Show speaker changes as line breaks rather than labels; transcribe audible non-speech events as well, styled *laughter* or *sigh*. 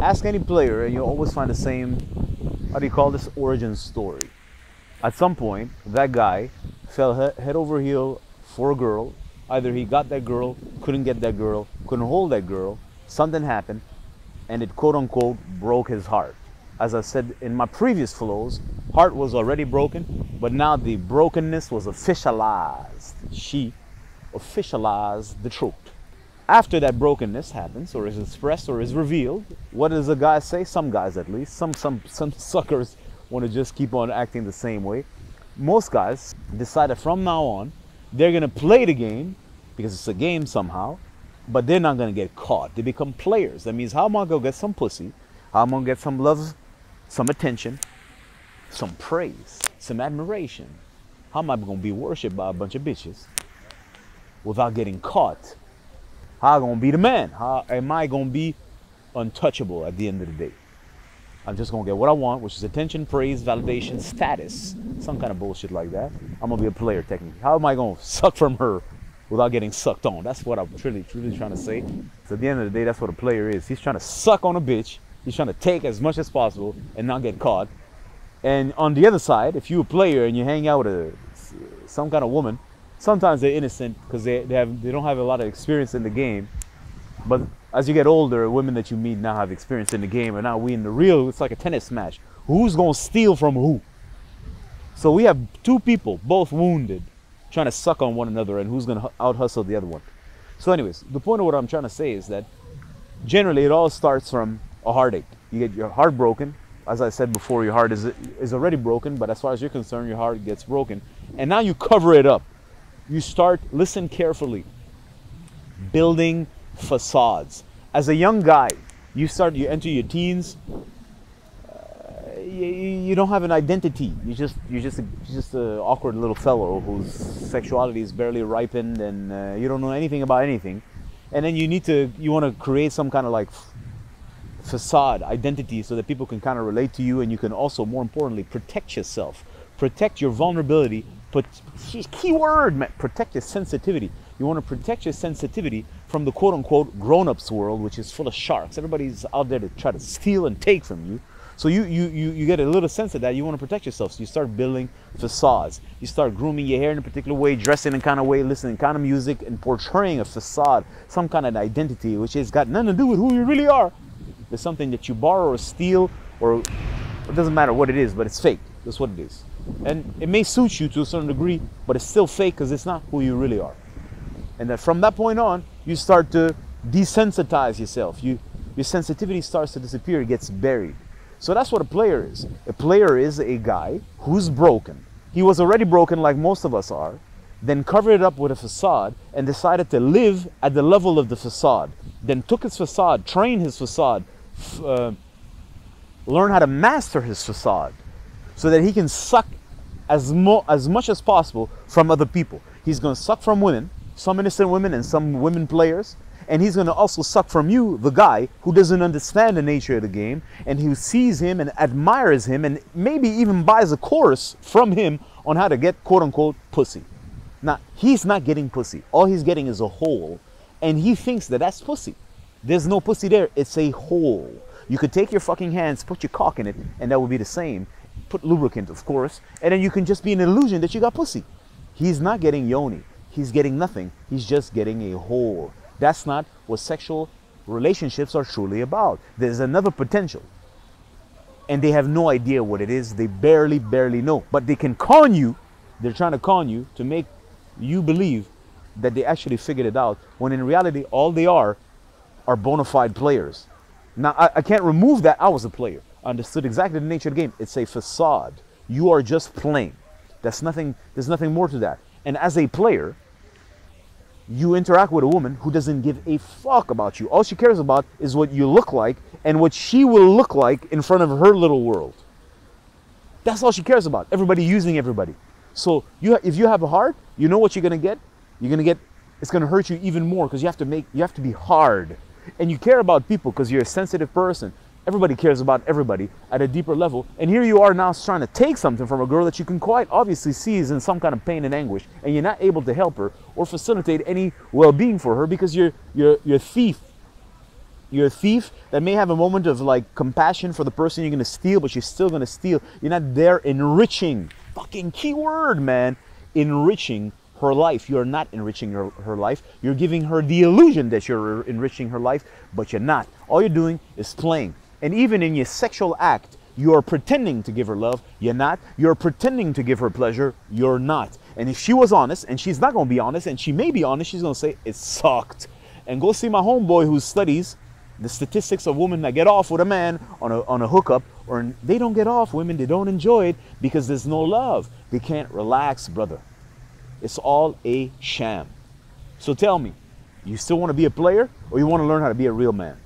Ask any player, and you'll always find the same, how do you call this, origin story. At some point, that guy fell head over heel for a girl. Either he got that girl, couldn't get that girl, couldn't hold that girl, something happened, and it quote unquote broke his heart. As I said in my previous flows, heart was already broken, but now the brokenness was officialized. She officialized the truth. After that brokenness happens, or is expressed, or is revealed, what does a guy say? Some guys, at least. Some some some *laughs* suckers want to just keep on acting the same way. Most guys decide that from now on, they're gonna play the game because it's a game somehow, but they're not gonna get caught. They become players. That means how am I gonna get some pussy? How am I gonna get some love, some attention, some praise, some admiration? How am I gonna be worshipped by a bunch of bitches without getting caught? How I gonna be the man? How am I gonna be untouchable at the end of the day? I'm just gonna get what I want, which is attention, praise, validation, status, some kind of bullshit like that. I'm gonna be a player technically. How am I gonna *laughs* suck from her without getting sucked on? That's what I'm truly, truly trying to say. So at the end of the day, that's what a player is. He's trying to suck on a bitch. He's trying to take as much as possible and not get caught. And on the other side, if you're a player and you hang out with a some kind of woman, sometimes they're innocent because they, they have they don't have a lot of experience in the game. But as you get older, women that you meet now have experience in the game, and now we in the real, it's like a tennis match. Who's gonna steal from who? So we have two people, both wounded, trying to suck on one another, and who's gonna out hustle the other one. So, anyways, the point of what I'm trying to say is that generally it all starts from a heartache. You get your heart broken. As I said before, your heart is is already broken, but as far as you're concerned, your heart gets broken, and now you cover it up. You start listen carefully. Building facades. As a young guy, you start you enter your teens. Uh, you, you don't have an identity. You just you just you're just an awkward little fellow whose sexuality is barely ripened, and uh, you don't know anything about anything. And then you need to you want to create some kind of like facade identity so that people can kind of relate to you, and you can also more importantly protect yourself, protect your vulnerability. But key word, protect your sensitivity. You want to protect your sensitivity from the quote unquote grown ups world, which is full of sharks. Everybody's out there to try to steal and take from you. So you, you, you, you get a little sense of that. You want to protect yourself. So you start building facades. You start grooming your hair in a particular way, dressing in a kind of way, listening kind of music, and portraying a facade, some kind of identity, which has got nothing to do with who you really are. There's something that you borrow or steal, or it doesn't matter what it is, but it's fake. That's what it is. And it may suit you to a certain degree, but it's still fake because it's not who you really are. And then from that point on, you start to desensitize yourself. You, your sensitivity starts to disappear, it gets buried. So that's what a player is. A player is a guy who's broken. He was already broken, like most of us are, then covered it up with a facade and decided to live at the level of the facade. Then took his facade, trained his facade, uh, learn how to master his facade so that he can suck as, mo- as much as possible from other people. He's going to suck from women, some innocent women and some women players, and he's going to also suck from you, the guy who doesn't understand the nature of the game and who sees him and admires him and maybe even buys a course from him on how to get quote unquote pussy. Now, he's not getting pussy. All he's getting is a hole, and he thinks that that's pussy. There's no pussy there, it's a hole. You could take your fucking hands, put your cock in it, and that would be the same. Put lubricant, of course, and then you can just be an illusion that you got pussy. He's not getting yoni. He's getting nothing. He's just getting a hole. That's not what sexual relationships are truly about. There's another potential. And they have no idea what it is. They barely, barely know. But they can con you. They're trying to con you to make you believe that they actually figured it out, when in reality, all they are are bona fide players. Now, I, I can't remove that I was a player. Understood exactly the nature of the game. It's a facade. You are just playing. That's nothing, there's nothing more to that. And as a player, you interact with a woman who doesn't give a fuck about you. All she cares about is what you look like and what she will look like in front of her little world. That's all she cares about. Everybody using everybody. So you, if you have a heart, you know what you're gonna get. You're gonna get. It's gonna hurt you even more because you have to make. You have to be hard, and you care about people because you're a sensitive person. Everybody cares about everybody at a deeper level. And here you are now trying to take something from a girl that you can quite obviously see is in some kind of pain and anguish, and you're not able to help her or facilitate any well-being for her because you're you're you're a thief. You're a thief that may have a moment of like compassion for the person you're gonna steal, but you're still gonna steal. You're not there enriching. Fucking key word, man. Enriching her life. You're not enriching her, her life. You're giving her the illusion that you're enriching her life, but you're not. All you're doing is playing. And even in your sexual act, you're pretending to give her love. You're not. You're pretending to give her pleasure. You're not. And if she was honest, and she's not going to be honest, and she may be honest, she's going to say, it sucked. And go see my homeboy who studies the statistics of women that get off with a man on a, on a hookup, or they don't get off, women, they don't enjoy it because there's no love. They can't relax, brother. It's all a sham. So tell me, you still want to be a player or you want to learn how to be a real man?